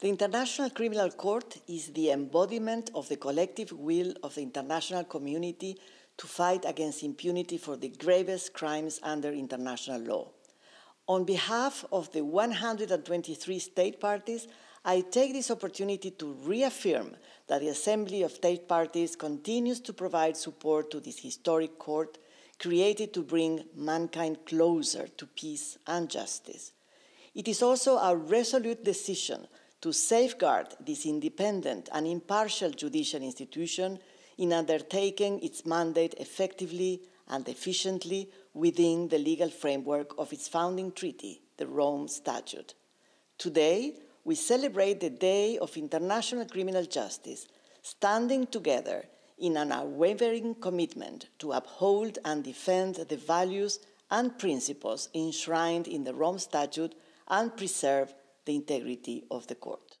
The International Criminal Court is the embodiment of the collective will of the international community to fight against impunity for the gravest crimes under international law. On behalf of the 123 state parties, I take this opportunity to reaffirm that the Assembly of State Parties continues to provide support to this historic court created to bring mankind closer to peace and justice. It is also a resolute decision to safeguard this independent and impartial judicial institution in undertaking its mandate effectively and efficiently within the legal framework of its founding treaty, the Rome Statute. Today, we celebrate the Day of International Criminal Justice, standing together in an unwavering commitment to uphold and defend the values and principles enshrined in the Rome Statute and preserve the integrity of the court.